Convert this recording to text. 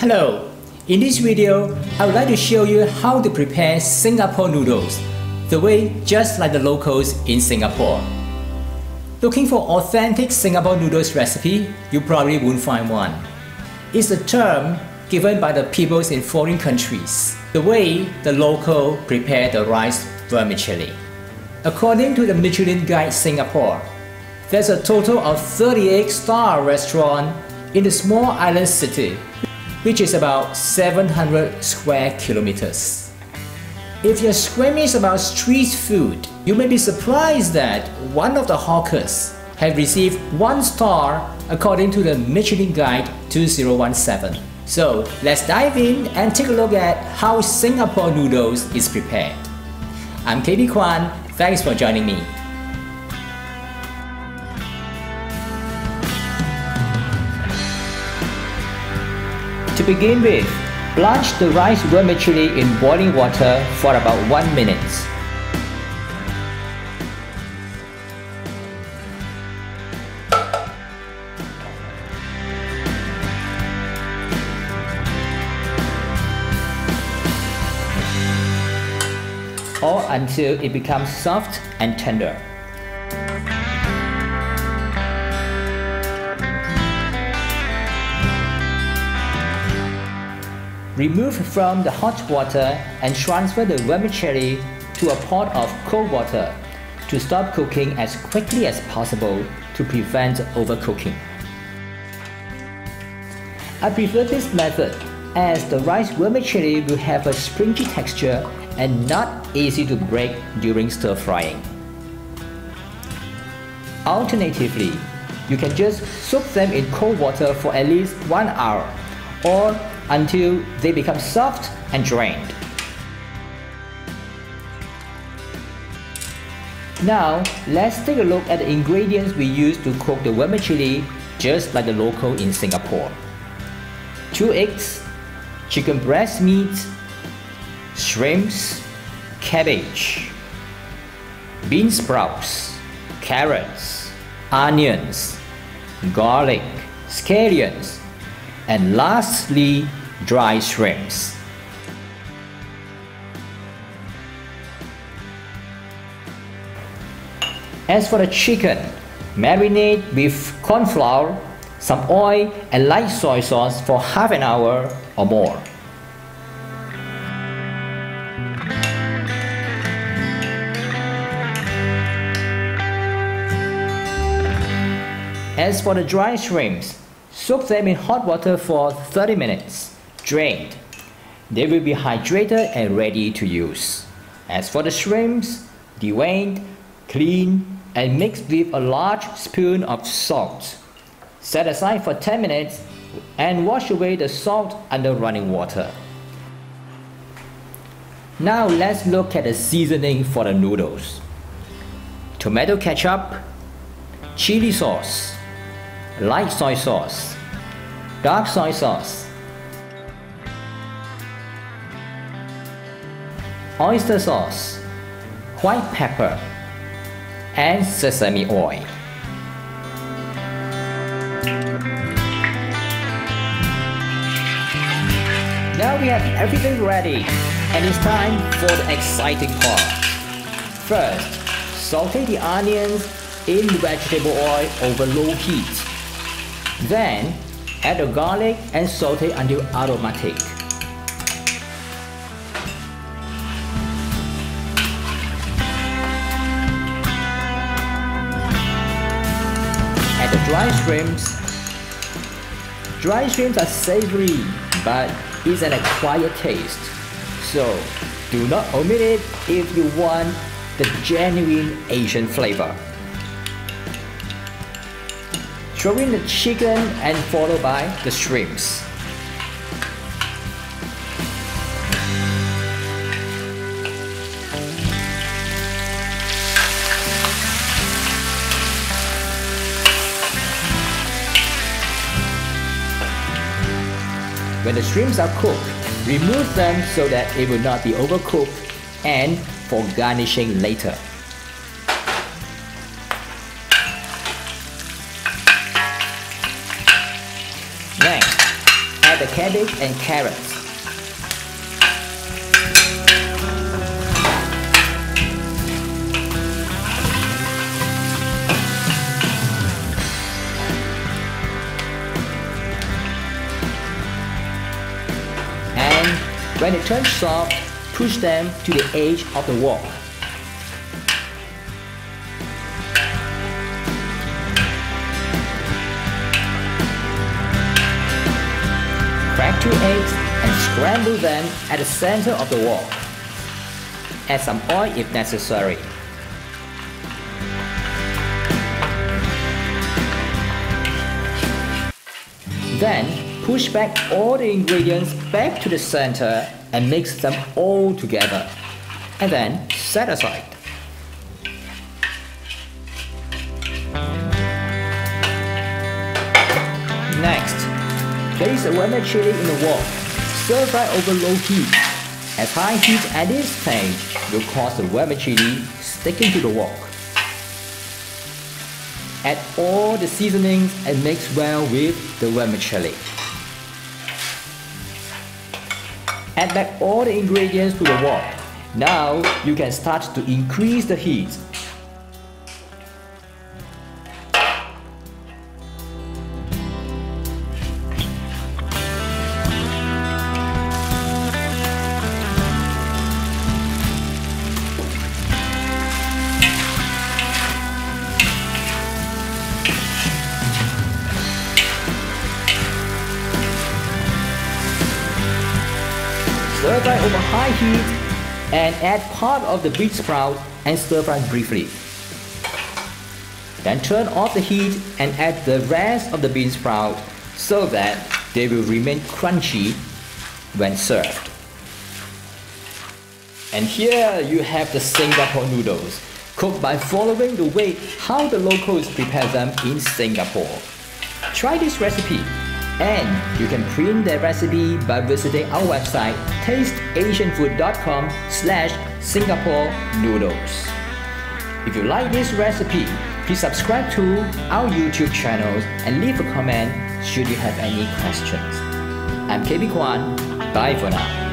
Hello, in this video, I would like to show you how to prepare Singapore noodles, the way just like the locals in Singapore. Looking for authentic Singapore noodles recipe, you probably won't find one. It's a term given by the peoples in foreign countries, the way the local prepare the rice vermicelli. According to the Michelin Guide Singapore, there's a total of 38 star restaurant in the small island city which is about 700 square kilometers. If you're squeamish about street food, you may be surprised that one of the hawkers have received one star according to the Michelin Guide 2017. So let's dive in and take a look at how Singapore noodles is prepared. I'm KP Kwan, thanks for joining me. To begin with, blanch the rice vermicelli in boiling water for about 1 minute. or until it becomes soft and tender. Remove from the hot water and transfer the vermicelli to a pot of cold water to stop cooking as quickly as possible to prevent overcooking. I prefer this method as the rice vermicelli will have a springy texture and not easy to break during stir frying. Alternatively, you can just soak them in cold water for at least 1 hour or until they become soft and drained. Now, let's take a look at the ingredients we use to cook the vermicelli just like the local in Singapore. 2 eggs, chicken breast meat, shrimps, cabbage, bean sprouts, carrots, onions, garlic, scallions, and lastly dry shrimps. As for the chicken, marinate with corn flour, some oil and light soy sauce for half an hour or more. As for the dry shrimps, soak them in hot water for 30 minutes drained. They will be hydrated and ready to use. As for the shrimps, deveined, clean, and mixed with a large spoon of salt. Set aside for 10 minutes and wash away the salt under running water. Now let's look at the seasoning for the noodles. Tomato ketchup, chili sauce, light soy sauce, dark soy sauce, oyster sauce, white pepper, and sesame oil. Now we have everything ready and it's time for the exciting part. First, saute the onions in the vegetable oil over low heat. Then, add the garlic and saute until aromatic. Dry shrimps. Dry shrimps are savory, but it's an acquired taste. So do not omit it if you want the genuine Asian flavor. Throw in the chicken and followed by the shrimps. When the shrimps are cooked, remove them so that it will not be overcooked and for garnishing later. Next, add the cabbage and carrots. When it turns soft, push them to the edge of the wok. Crack two eggs and scramble them at the center of the wok. Add some oil if necessary. Then push back all the ingredients back to the center and mix them all together. And then set aside. Next, place the vermicelli in the wok. Stir fry over low heat. As high heat at this stage will cause the vermicelli sticking to the wok. Add all the seasonings and mix well with the vermicelli. Add back all the ingredients to the wok. Now you can start to increase the heat. Stir fry over high heat and add part of the bean sprout and stir fry briefly. Then turn off the heat and add the rest of the bean sprout so that they will remain crunchy when served. And here you have the Singapore noodles, cooked by following the way how the locals prepare them in Singapore. Try this recipe and you can print the recipe by visiting our website tasteasianfood.com slash Singapore noodles. If you like this recipe, please subscribe to our YouTube channel and leave a comment should you have any questions. I'm KP Kwan. Bye for now.